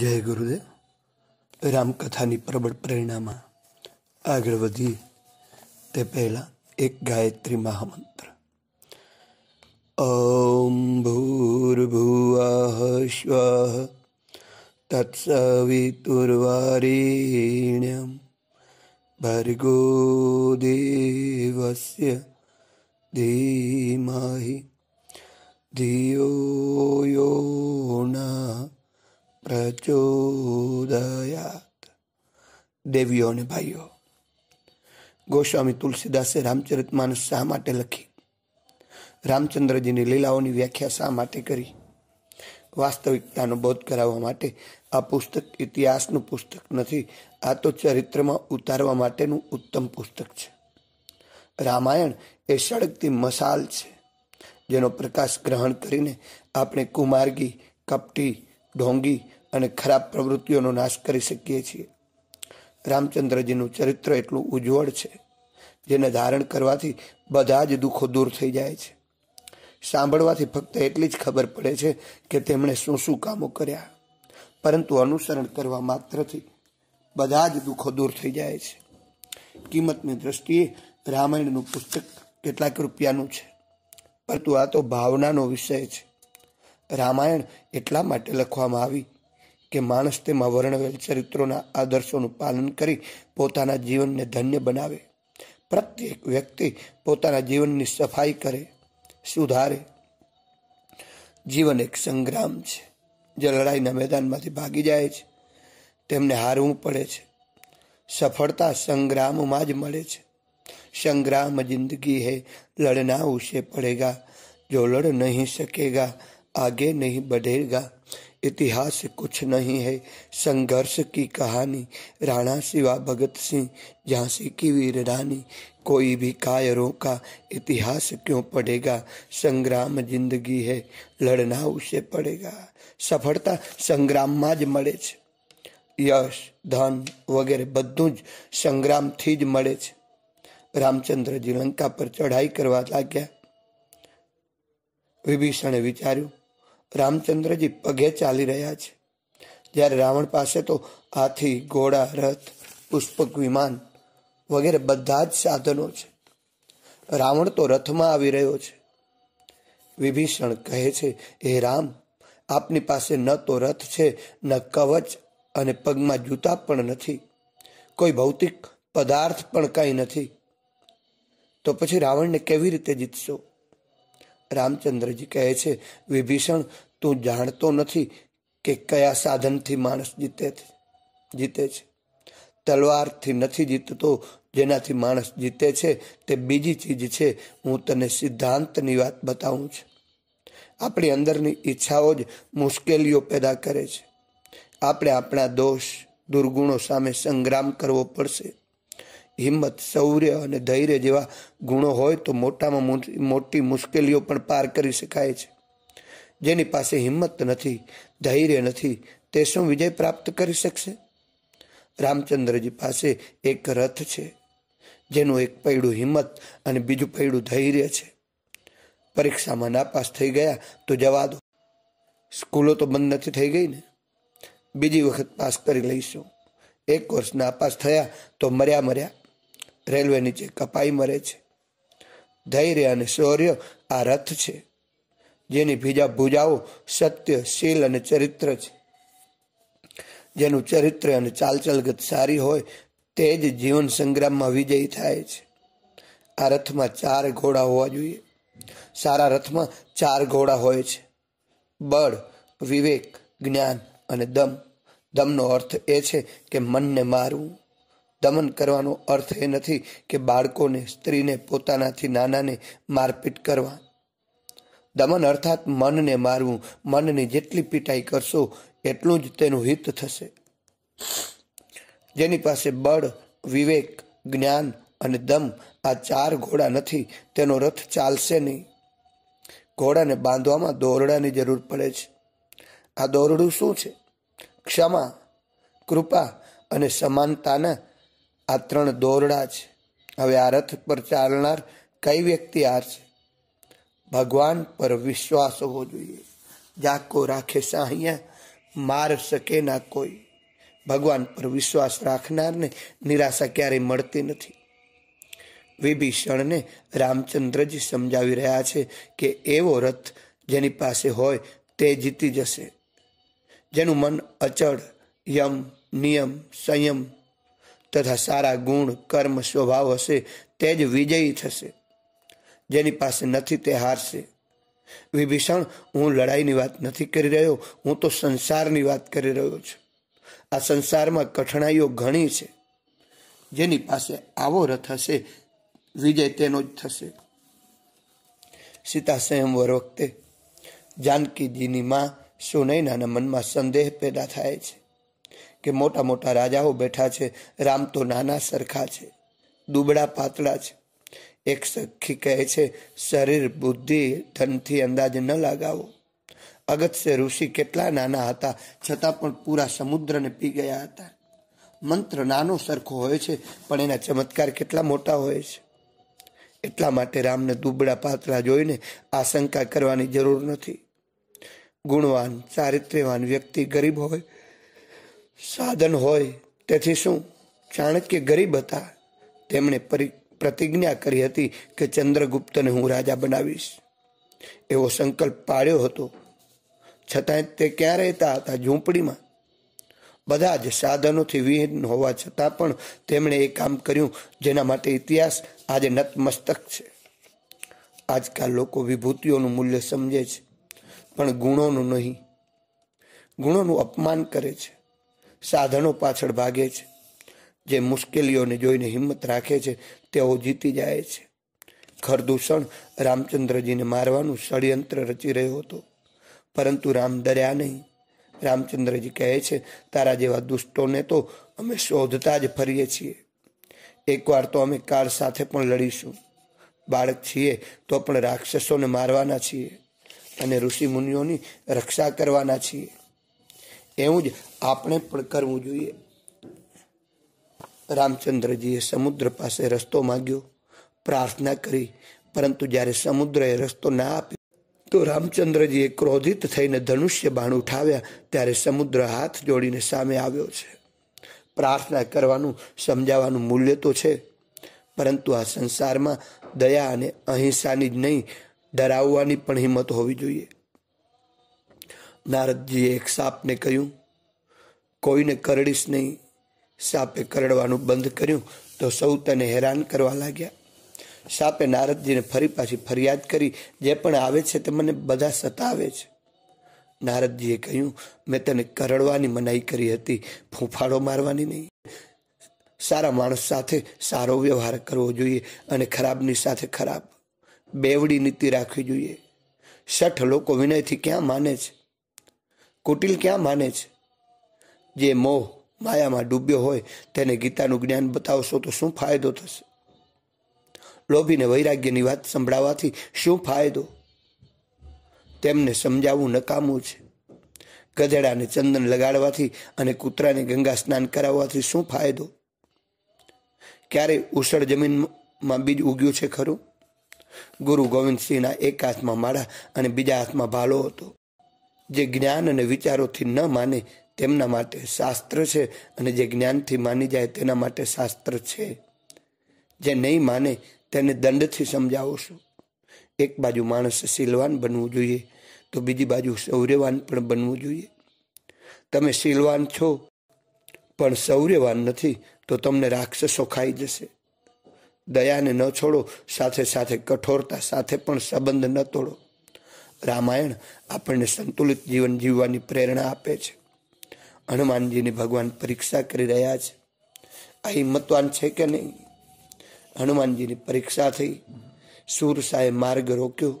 જય ગુરુદેવ રામકથાની પ્રબળ પ્રેરણામાં આગળ વધી તે પહેલા એક ગાયત્રી મહામંત્ર ઓમ ભૂર્ભુવઃ સ્વઃ તત્સવિતુર્વરેણ્યમ ભર્ગો દેવસ્ય ધીમહિ ધિયો યો ના પ્રચોદયાત. દેવીઓ અને ભાઈઓ, ગોસ્વામી તુલસીદાસે રામચરિત માનસ શા માટે લખી? રામચંદ્રજીની લીલાઓની વ્યાખ્યા શા માટે કરી? વાસ્તવિકતાનો બોધ કરાવવા માટે આ પુસ્તક ઇતિહાસનું પુસ્તક નથી, આ તો ચરિત્રમાં ઉતારવા માટેનું ઉત્તમ પુસ્તક છે. રામાયણ એ સળગતી મસાલ છે, જેનો પ્રકાશ ગ્રહણ કરીને આપણે કુમાર્ગી, કપટી, ઢોંગી અને ખરાબ પ્રવૃત્તિઓનો નાશ કરી શકીએ છીએ. રામચંદ્રજીનું ચરિત્ર એટલું ઉજ્જવળ છે, જેને ધારણ કરવાથી બધા જ દુઃખો દૂર થઈ જાય છે. સાંભળવાથી ફક્ત એટલી જ ખબર પડે છે કે તેમણે શું શું કામો કર્યા. પરંતુ અનુસરણ કરવા માત્રથી બધા જ દુઃખો દૂર થઈ જાય છે. કિંમતની દ્રષ્ટિએ રામાયણનું પુસ્તક કેટલાક રૂપિયાનું છે, પરંતુ આ તો ભાવનાનો વિષય છે. રામાયણ એટલા માટે લખવામાં આવી કે માણસ તેમાં વર્ણવેલ ચરિત્રોના આદર્શોનું પાલન કરી પોતાના જીવનને ધન્ય બનાવે પ્રત્યેક વ્યક્તિ પોતાના જીવનની સફાઈ કરે સુધારે જીવન એક સંગ્રામ છે જે લડાઈના મેદાનમાંથી ભાગી જાય છે તેમને હારવું પડે છે સફળતા સંગ્રામમાં જ મળે છે संग्राम जिंदगी है लड़ना उसे पड़ेगा जो लड़ नहीं सकेगा आगे नहीं बढ़ेगा इतिहास कुछ नहीं है संघर्ष की कहानी राणा शिवा भगत सिंह झांसी की वीर रानी कोई भी कायरों का इतिहास क्यों पढ़ेगा संग्राम जिंदगी है લડના ઉસે પડેગા સફળતા સંગ્રામમાં જ મળે છે યશ ધન વગેરે બધું જ સંગ્રામથી જ મળે છે રામચંદ્રજી લંકા પર ચઢાઈ કરવા લાગ્યા વિભીષણે વિચાર્યું રામચંદ્રજી પગે ચાલી રહ્યા છે. જ્યારે રાવણ પાસે તો હાથી, ઘોડા, રથ, પુષ્પક, વિમાન વગેરે બધા જ સાધનો છે. રાવણ તો રથમાં આવી રહ્યો છે. વિભીષણ કહે છે, હે રામ, આપની પાસે ન તો રથ છે, ન કવચ અને પગમાં જૂતા પણ નથી. કોઈ ભૌતિક પદાર્થ પણ કંઈ નથી. તો પછી રાવણને કેવી રીતે જીતશો? રામચંદ્રજી કહે છે, વિભીષણ, તું જાણતો નથી કે કયા સાધનથી માણસ જીતે જીતે છે. તલવારથી નથી જીતતો જેનાથી માણસ જીતે છે, તે બીજી ચીજ છે. હું તને સિદ્ધાંતની વાત બતાવું છું. આપણી અંદરની ઈચ્છાઓ જ મુશ્કેલીઓ પેદા કરે છે. આપણે આપણા દોષ, દુર્ગુણો સામે સંગ્રામ કરવો પડશે. હિંમત, શૌર્ય અને ધૈર્ય જેવા ગુણો હોય તો મોટામાં મોટી મુશ્કેલીઓ પણ પાર કરી શકાય છે. જેની પાસે હિંમત નથી, ધૈર્ય નથી, તે શું વિજય પ્રાપ્ત કરી શકશે? રામચંદ્રજી પાસે એક રથ છે, જેનું એક પૈડું હિંમત અને બીજું પૈડું ધૈર્ય છે. પરીક્ષામાં નાપાસ થઈ ગયા તો જવા દો. સ્કૂલો તો બંધ નથી થઈ ગઈ ને? બીજી વખત પાસ કરી લઈશું. એક વર્ષ નાપાસ થયા તો મર્યા મર્યા રેલવે નીચે કપાઈ મરે છે. ધૈર્ય અને શૌર્ય આ રથ છે, જેની બીજા ભુજાઓ સત્ય, શીલ અને ચરિત્ર છે. જેનું ચરિત્ર અને ચાલચલગત સારી હોય તે જ જીવન સંગ્રામમાં વિજયી થાય છે. આ રથમાં ચાર ઘોડા હોવા જોઈએ. સારા રથમાં ચાર ઘોડા હોય છે. બળ, વિવેક, જ્ઞાન અને દમ. દમનો અર્થ એ છે કે મનને મારવું. દમન કરવાનો અર્થ એ નથી કે બાળકોને, સ્ત્રીને, પોતાનાથી નાનાને મારપીટ કરવા. દમન અર્થાત મનને મારવું. મનની જેટલી પીટાઈ કરશો, એટલું જ તેનું હિત થશે. જેની પાસે બળ, વિવેક, જ્ઞાન અને દમ આ ચાર ઘોડા નથી, તેનો રથ ચાલશે નહીં. ઘોડાને બાંધવામાં દોરડાની જરૂર પડે છે. આ દોરડું શું છે? ક્ષમા, કૃપા અને સમાનતાના આ ત્રણ દોરડા છે. હવે આ રથ પર ચાલનાર કઈ વ્યક્તિ આ છે? ભગવાન પર વિશ્વાસ હોવો જોઈએ. જાકો રાખે સાહિયા, માર શકે ના કોઈ. ભગવાન પર વિશ્વાસ રાખનારને નિરાશા ક્યારેય મળતી નથી. વિભીષણને રામચંદ્રજી સમજાવી રહ્યા છે કે એવો રથ જેની પાસે હોય તે જીતી જશે. જેનું મન અચળ, યમ, નિયમ, સંયમ તથા સારા ગુણ, કર્મ, સ્વભાવ હશે, તે જ વિજયી થશે. જેની પાસે નથી તે હારશે. વિભીષણ, હું લડાઈની વાત નથી કરી રહ્યો, હું તો સંસારની વાત કરી રહ્યો છું. આ સંસારમાં કઠણાઈઓ ઘણી છે. જેની પાસે આવો રથ હશે, વિજય તેનો જ થશે. સીતા સ્વયંવર વખતે, જાનકીજીની માં, સુનૈનાના મનમાં સંદેહ પેદા થાય છે. કે મોટા મોટા રાજાઓ બેઠા છે, રામ તો નાના સરખા છે, દુબળા પાતળા છે. એક સખી કહે છે, શરીર, બુદ્ધિ, ધનથી અંદાજ ન લગાવો. અગત્ય ઋષિ કેટલા નાના હતા, છતાં પણ પૂરા સમુદ્રને પી ગયા હતા. મંત્ર નાનો સરખો હોય છે, પણ એના ચમત્કાર કેટલા મોટા હોય છે. એટલા માટે રામને દુબળા પાતળા જોઈને આશંકા કરવાની જરૂર નથી. ગુણવાન, ચારિત્ર્યવાન વ્યક્તિ ગરીબ હોય સાધન હોય, તેથી શું? ચાણક્ય ગરીબ હતા. તેમણે પ્રતિજ્ઞા કરી હતી કે ચંદ્રગુપ્તને હું રાજા બનાવીશ. એવો સંકલ્પ પાડ્યો હતો. છતાં તે ક્યાં રહેતા હતા ઝૂંપડીમાં? બધા જ સાધનોથી વિહીન હોવા છતાં પણ તેમણે એ કામ કર્યું જેના માટે ઇતિહાસ આજે નતમસ્તક છે. આજકાલ લોકો વિભૂતિઓનું મૂલ્ય સમજે છે, પણ ગુણોનું નહીં. ગુણોનું અપમાન કરે છે. સાધનો પાછળ ભાગે છે. જે મુશ્કેલીઓને જોઈને હિંમત રાખે છે, તેઓ જીતી જાય છે. ખરદૂષણ રામચંદ્રજીને મારવાનું ષડયંત્ર રચી રહ્યો હતો. પરંતુ રામ ડર્યા નહીં. રામચંદ્રજી કહે છે, તારા જેવા દુષ્ટોને તો અમે શોધતા જ ફરીએ છીએ. એકવાર તો અમે કાળ સાથે પણ લડીશું. બાળક છીએ તો પણ રાક્ષસોને મારવાના છીએ અને ઋષિ મુનિઓની રક્ષા કરવાના છીએ. એવું જ આપણે પણ કરવું જોઈએ. રામચંદ્રજીએ સમુદ્ર પાસે રસ્તો માંગ્યો. પ્રાર્થના કરી, પરંતુ જ્યારે સમુદ્રએ રસ્તો ના આપ્યો, તો રામચંદ્રજીએ ક્રોધિત થઈને ધનુષ્ય બાણ ઉઠાવ્યા, ત્યારે સમુદ્ર હાથ જોડીને સામે આવ્યો છે. પ્રાર્થના કરવાનું, સમજાવવાનું મૂલ્ય તો છે, પરંતુ આ સંસારમાં દયા અને અહિંસાની જ નહીં, ડરાવવાની પણ હિંમત હોવી જોઈએ. નારદજીએ એક સાપને કહ્યું, કોઈને કરડીશ નહીં. સાપે કરડવાનું બંધ કર્યું તો સૌ તને હેરાન કરવા લાગ્યા. સાપે નારદજીને ફરી પાછી ફરિયાદ કરી, જે પણ આવે છે તે મને બધા સતાવે છે. નારદજીએ કહ્યું, મેં તને કરડવાની મનાઈ કરી હતી, ફૂંફાડો મારવાની નહીં. સારા માણસ સાથે સારો વ્યવહાર કરવો જોઈએ અને ખરાબની સાથે ખરાબ. બેવડી નીતિ રાખવી જોઈએ. સઠ લોકો વિનયથી ક્યાં માને છે? કુટિલ ક્યાં માને છે? જે મોહ માયામાં ડૂબ્યો હોય તેને ગીતાનું જ્ઞાન બતાવશો તો શું ફાયદો થશે? લોભીને વૈરાગ્યની વાત સંભળાવવાથી શું ફાયદો? તેમને સમજાવવું નકામું છે. ગધેડાને ચંદન લગાડવાથી અને કૂતરાને ગંગા સ્નાન કરાવવાથી શું ફાયદો? ક્યારે ઉષળ જમીનમાં બીજ ઉગ્યું છે ખરું? ગુરુ ગોવિંદસિંહના એક હાથમાં માળા અને બીજા હાથમાં ભાલો હતો. જે જ્ઞાન અને વિચારોથી ન માને તેમના માટે શાસ્ત્ર છે અને જે જ્ઞાનથી માની જાય તેના માટે શાસ્ત્ર છે. જે નહીં માને તેને દંડથી સમજાવો છો. એક બાજુ માણસ શીલવાન બનવું જોઈએ તો બીજી બાજુ શૌર્યવાન પણ બનવું જોઈએ. તમે શીલવાન છો પણ શૌર્યવાન નથી તો તમને રાક્ષસો ખાઈ જશે. દયાને ન છોડો, સાથે સાથે કઠોરતા સાથે પણ સંબંધ ન તોડો. રામાયણ આપણને સંતુલિત જીવન જીવવાની પ્રેરણા આપે છે. હનુમાનજીની ભગવાન પરીક્ષા કરી રહ્યા છે. આ હિંમતવાન છે કે નહીં? હનુમાનજીની પરીક્ષા થઈ. સુરસાએ માર્ગ રોક્યો.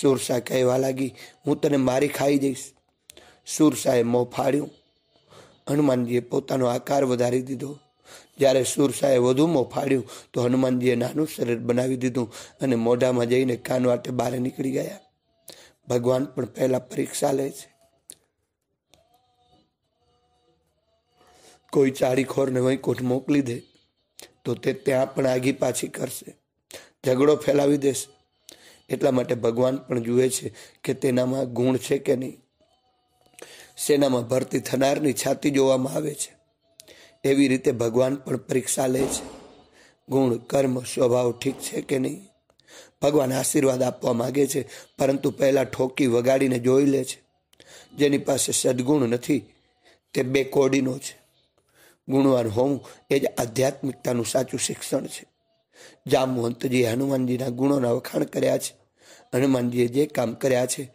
સુરસા કહેવા લાગી, હું તને મારી ખાઈ જઈશ સુરસાએ મોં ફાડ્યું. હનુમાનજીએ પોતાનો આકાર વધારી દીધો. જ્યારે સુરસાએ વધુ મોં ફાડ્યું, તો હનુમાનજીએ નાનું શરીર બનાવી દીધું અને મોઢામાં જઈને કાનવાટે બહાર નીકળી ગયા. ભગવાન પણ પહેલા પરીક્ષા લે છે. કોઈ ચાડીખોરને કોઠ મોકલી દે, તો તે ત્યાં પણ આગી પાછી કરશે. ઝઘડો ફેલાવી દેશે. એટલા માટે ભગવાન પણ જુએ છે કે તેનામાં ગુણ છે કે નહીં. સેનામાં ભરતી થનારની છાતી જોવામાં આવે છે. એવી રીતે ભગવાન પણ પરીક્ષા લે છે. ગુણ, કર્મ, સ્વભાવ ઠીક છે કે નહીં? ભગવાન આશીર્વાદ આપવા માગે છે, પરંતુ પહેલાં ઠોકી વગાડીને જોઈ લે છે. જેની પાસે સદગુણ નથી, તે બે કોડીનો છે. ગુણવાન હોવું એ જ આધ્યાત્મિકતાનું સાચું શિક્ષણ છે. જામવંતજીએ હનુમાનજીના ગુણોના વખાણ કર્યા છે. હનુમાનજીએ જે કામ કર્યા છે,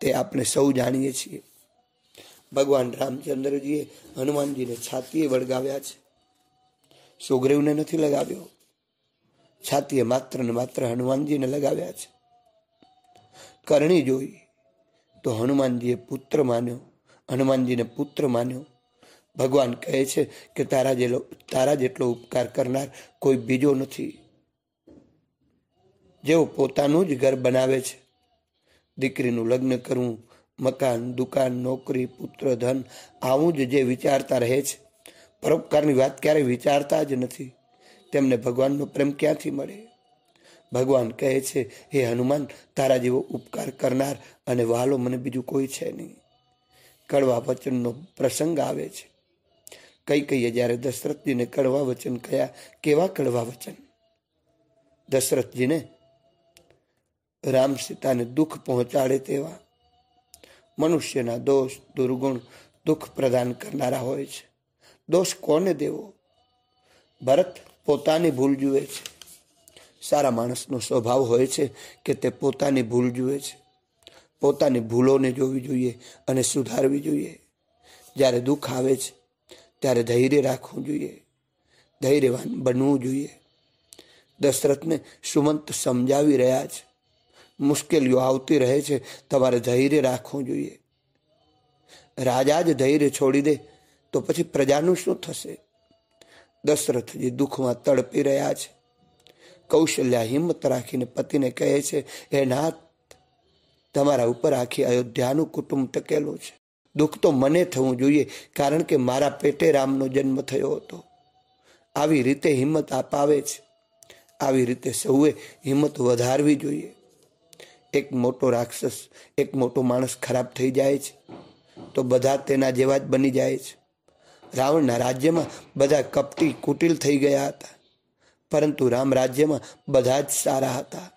તે આપણે સૌ જાણીએ છીએ. ભગવાન રામચંદ્રજીએ હનુમાનજીને છાતીએ વળગાવ્યા છે. સુગ્રીવને નથી લગાવ્યો. છાતીએ માત્ર ને માત્ર હનુમાનજીને લગાવ્યા છે. કરણી જોઈ તો હનુમાનજીએ પુત્ર માન્યો, હનુમાનજીને પુત્ર માન્યો. ભગવાન કહે છે કે તારા જેલો, તારા જેટલો ઉપકાર કરનાર કોઈ બીજો નથી. જેઓ પોતાનું જ ઘર બનાવે છે. દીકરીનું લગ્ન કરવું, મકાન, દુકાન, નોકરી, પુત્ર, ધન આવું જ જે વિચારતા રહે છે. પરોપકારની વાત ક્યારેય વિચારતા જ નથી. તેમને ભગવાનનો પ્રેમ ક્યાંથી મળે? ભગવાન કહે છે, હે હનુમાન, તારા જેવો ઉપકાર કરનાર અને વાલો મને બીજું કોઈ છે નહીં. કડવા વચનનો પ્રસંગ આવે છે. કઈ કહીએ જ્યારે દશરથજીને કડવા વચન કયા, કેવા કડવા વચન? દશરથજીને રામ સીતાને દુઃખ પહોંચાડે તેવા. મનુષ્યના દોષ, દુર્ગુણ દુઃખ પ્રદાન કરનારા હોય છે. દોષ કોને દેવો? ભરત પોતાની ભૂલ જુએ છે. સારા માણસનો સ્વભાવ હોય છે કે તે પોતાની ભૂલ જુએ છે. પોતાની ભૂલોને જોવી જોઈએ અને સુધારવી જોઈએ. જ્યારે દુઃખ આવે છે, ત્યારે ધૈર્ય રાખવું જોઈએ. ધૈર્યવાન બનવું જોઈએ. દશરથને સુમંત સમજાવી રહ્યા છે. મુશ્કેલીઓ આવતી રહે છે, તમારે ધૈર્ય રાખવું જોઈએ. રાજા જ ધૈર્ય છોડી દે, તો પછી પ્રજાનું શું થશે? દશરથજી દુઃખમાં તડપી રહ્યા છે. કૌશલ્યા હિંમત રાખીને પતિને કહે છે, હે નાથ, તમારા ઉપર આખી અયોધ્યાનું કુટુંબ ટકેલું છે. દુઃખ તો મને થવું જોઈએ, કારણ કે મારા પેટે રામનો જન્મ થયો હતો. આવી રીતે હિંમત અપાવે છે. આવી રીતે સૌએ હિંમત વધારવી જોઈએ. એક મોટો રાક્ષસ, એક મોટો માણસ ખરાબ થઈ જાય છે, તો બધા તેના જેવા જ બની જાય છે. રાવણના રાજ્યમાં બધા કપટી કુટિલ થઈ ગયા હતા. પરંતુ રામ રાજ્યમાં બધા જ સારા હતા.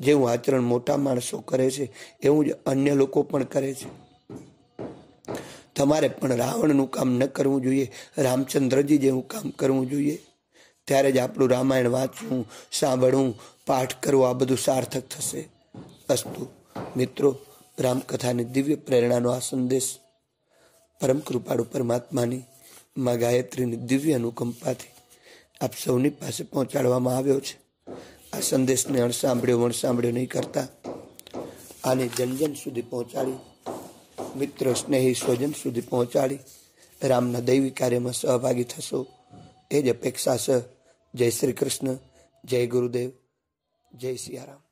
જેવું આચરણ મોટા માણસો કરે છે, એવું જ અન્ય લોકો પણ કરે છે. તમારે પણ રાવણનું કામ ન કરવું જોઈએ, રામચંદ્રજી જેવું કામ કરવું જોઈએ. ત્યારે જ આપણું રામાયણ વાંચવું, સાંભળવું, પાઠ કરવું, આ બધું સાર્થક થશે. અસ્તુ, મિત્રો, રામકથાની દિવ્ય પ્રેરણાનો આ સંદેશ પરમ કૃપાળુ પરમાત્માની મા ગાયત્રીની દિવ્ય અનુકંપાથી આપ સૌની પાસે પહોંચાડવામાં આવ્યો છે. આ સંદેશને અણસાંભળ્યો વણસાંભળ્યો નહીં કરતા. આને જન જન સુધી પહોંચાડી, મિત્ર સ્નેહી સ્વજન સુધી પહોંચાડી, રામના દૈવી કાર્યમાં સહભાગી થશો. એ જ અપેક્ષા છે. જય શ્રી કૃષ્ણ, જય ગુરુદેવ, જય સિયારામ.